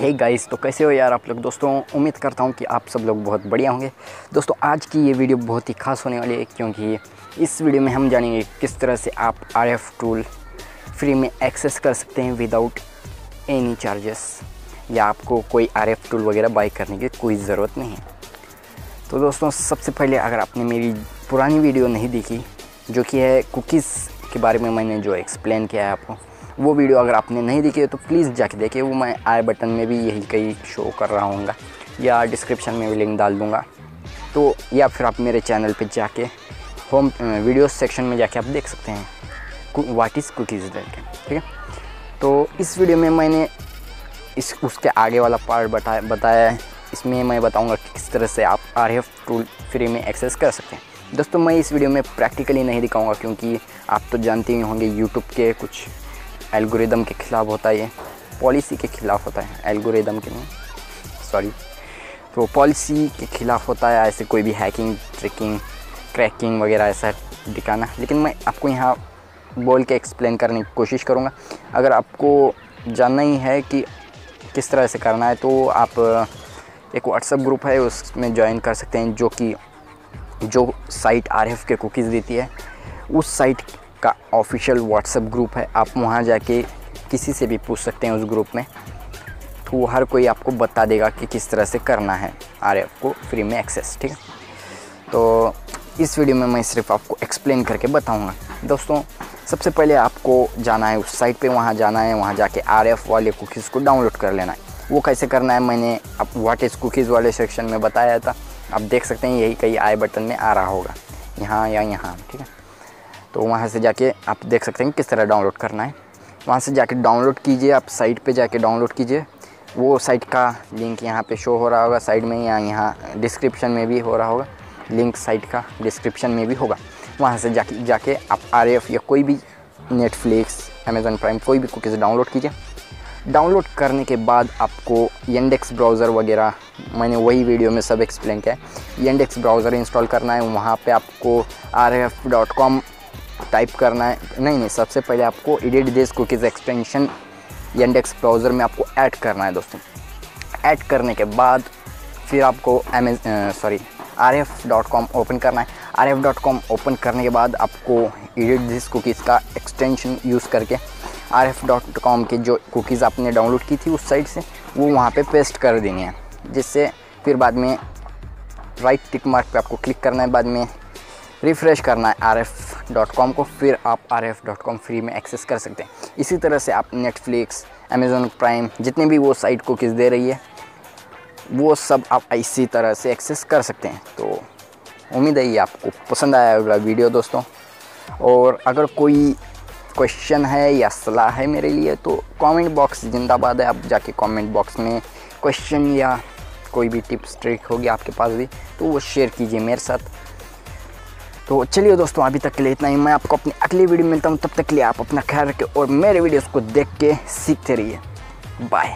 Hey guys तो कैसे हो यार आप लोग? दोस्तों, उम्मीद करता हूँ कि आप सब लोग बहुत बढ़िया होंगे। दोस्तों, आज की ये वीडियो बहुत ही खास होने वाली है, क्योंकि इस वीडियो में हम जानेंगे किस तरह से आप आरएफ टूल फ्री में एक्सेस कर सकते हैं विदाउट एनी चार्जेस या आपको कोई आरएफ टूल वगैरह बाई करने की कोई ज़रूरत नहीं है। तो दोस्तों, सबसे पहले अगर आपने मेरी पुरानी वीडियो नहीं देखी, जो कि है कुकीज़ के बारे में मैंने जो एक्सप्लेन किया है आपको वो वीडियो अगर आपने नहीं देखी है तो प्लीज़ जाके देखिए। वो मैं आई बटन में भी यही कहीं शो कर रहा हूँ या डिस्क्रिप्शन में भी लिंक डाल दूँगा। तो या फिर आप मेरे चैनल पर जाके होम वीडियो सेक्शन में जाके आप देख सकते हैं। वाट इज़ कुकीज़ करके ठीक है? तो इस वीडियो में मैंने इस, उसके आगे वाला पार्ट बताया बताया है। इसमें मैं बताऊँगा कि किस तरह से आप आर एफ़ टूल फ्री में एक्सेस कर सकते हैं। दोस्तों, मैं इस वीडियो में प्रैक्टिकली नहीं दिखाऊँगा, क्योंकि आप तो जानते ही होंगे यूट्यूब के कुछ एल्गोरिदम के ख़िलाफ़ होता है ये, पॉलिसी के ख़िलाफ़ होता है, एल्गोरिदम के नहीं सॉरी तो पॉलिसी के ख़िलाफ़ होता है, ऐसे कोई भी हैकिंग ट्रिकिंग क्रैकिंग वगैरह ऐसा दिखाना। लेकिन मैं आपको यहाँ बोल के एक्सप्लेन करने की कोशिश करूँगा। अगर आपको जानना ही है कि किस तरह से करना है तो आप एक व्हाट्सअप ग्रुप है, उसमें ज्वाइन कर सकते हैं, जो कि, जो साइट आर के कुकीज़ देती है। उस साइट का ऑफिशियल व्हाट्सएप ग्रुप है, आप वहाँ जाके किसी से भी पूछ सकते हैं उस ग्रुप में। तो हर कोई आपको बता देगा कि किस तरह से करना है आरएफ को फ्री में एक्सेस ठीक है? तो इस वीडियो में मैं सिर्फ़ आपको एक्सप्लेन करके बताऊँगा। दोस्तों, सबसे पहले आपको जाना है उस साइट पे, वहाँ जाना है, वहाँ जाके आर एफ़ वाले कुकीज़ को डाउनलोड कर लेना है। वो कैसे करना है, मैंने अब वाट इज़ कुकीज़ वाले सेक्शन में बताया था। आप देख सकते हैं, यही कहीं आई बटन में आ रहा होगा। यहाँ या यहाँ, ठीक है? तो वहाँ से जाके आप देख सकते हैं किस तरह डाउनलोड करना है। वहाँ से जाके डाउनलोड कीजिए, आप साइट पे जाके डाउनलोड कीजिए। वो साइट का लिंक यहाँ पे शो हो रहा होगा साइड में या यहाँ डिस्क्रिप्शन में भी हो रहा होगा। लिंक साइट का डिस्क्रिप्शन में भी होगा। वहाँ से जाके जाके आप आर या कोई भी नेटफ्लिक्स अमेज़न प्राइम कोई भी कुकीज़ डाउनलोड कीजिए। डाउनलोड करने के बाद आपको येंडेक्स ब्राउज़र वगैरह, मैंने वही वीडियो में सब एक्सप्लेन किया है। येंडेक्स ब्राउज़र इंस्टॉल करना है, वहाँ पे आपको R F dot com type करना है। नहीं नहीं, सबसे पहले आपको edit this cookies extension Yandex browser में आपको ऐड करना है दोस्तों। ऐड करने के बाद फिर आपको am sorry R F dot com open करना है। R F dot com open करने के बाद आपको एडिट दिस कुकीज़ का एक्सटेंशन यूज़ करके आर एफ़ डॉट कॉम की जो कुकीज़ आपने डाउनलोड की थी उस साइट से, वो वहाँ पे पेस्ट कर देनी है। जिससे फिर बाद में राइट टिक मार्क पे आपको क्लिक करना है, बाद में रिफ़्रेश करना है आर एफ़ डॉट कॉम को, फिर आप R F dot com free में एक्सेस कर सकते हैं। इसी तरह से आप नेटफ्लिक्स अमेज़ोन प्राइम जितने भी वो साइट को किस दे रही है, वो सब आप इसी तरह से एक्सेस कर सकते हैं। तो उम्मीद है ये आपको पसंद आया होगा वीडियो दोस्तों। और अगर कोई क्वेश्चन है या सलाह है मेरे लिए तो कमेंट बॉक्स जिंदाबाद है। आप जाके कमेंट बॉक्स में क्वेश्चन या कोई भी टिप्स ट्रिक होगी आपके पास भी तो वो शेयर कीजिए मेरे साथ। तो चलिए दोस्तों, अभी तक के लिए इतना ही। मैं आपको अपनी अगली वीडियो मिलता हूँ। तब तक के लिए आप अपना ख्याल रखें और मेरे वीडियोस को देख के सीखते रहिए। बाय